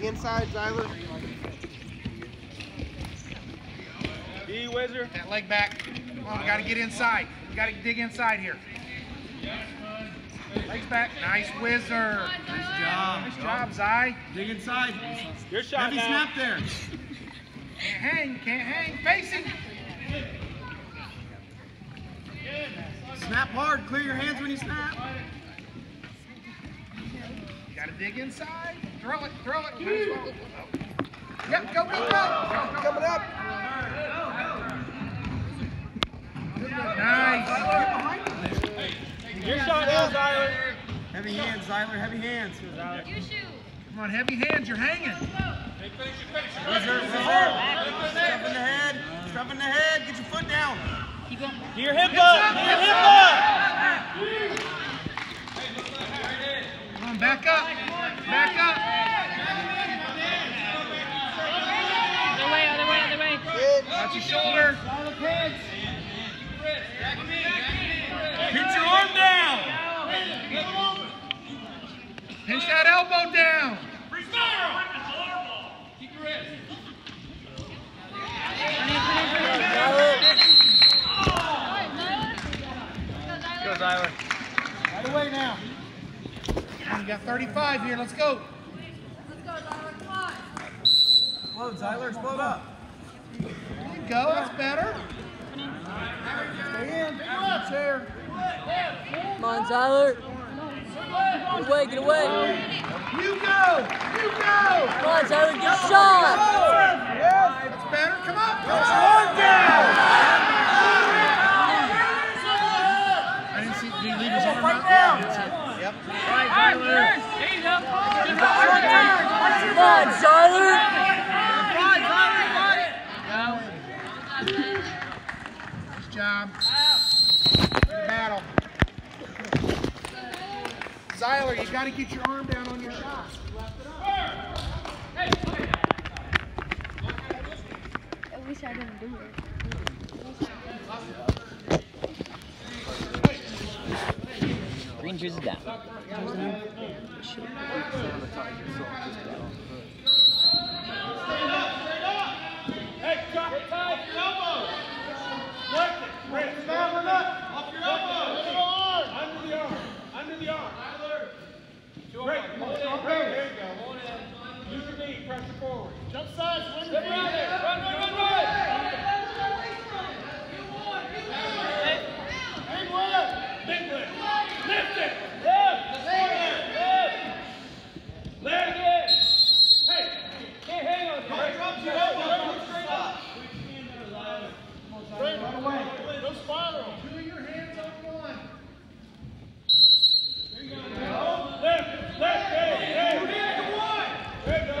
The inside, Zyler. E Whizzer. That leg back. Come on, we gotta get inside. We gotta dig inside here. Legs back. Nice whizzer. Nice job. Nice job, Zy. Dig inside. Your shot Heavy now. snap there. Can't hang, can't hang. Facing. Snap hard. Clear your hands when you snap. You gotta dig inside. Throw it, throw it. Might as well. Yep, go, go, go. Coming up. Nice. Your shot now, Zyler. Heavy hands, Zyler. Heavy hands. You shoot. Come on, heavy hands. You're hanging. Whizzer, whizzer. Strap in the head. Strap in the head. Get your foot down. Keep going. Get your hip up. Get your hip up. Come on, back up. Back up. Other way, other way, other way. Watch your shoulder. Hit your arm down. Pinch that elbow down. Go, Zyler. Right away now. Come on, you got 35 here. Let's go. Let's Explode, Zyler. Explode up. There you go. That's better. Stay in. Chair. Come on, Zyler. Get away, get away. You go. You go. Come on, Zyler, get a shot. Yes. That's better. Come on. Come Arm down. I didn't see. Did he leave his Right down. Yep. Job. Battle. You got to get your arm down on your shot. I wish I didn't do it. Green jersey down the the the. Pressure forward. Jump sides. Win your Run there. Run, run, run, run. Big lift. Big lift. Lift it. Lift. Lift. Lift it. Hey, can't hang on it. Right. Drop your elbow. Straight up. Straight away. No spiral. Two of your hands on one. Left, left, hey, hey. There you go.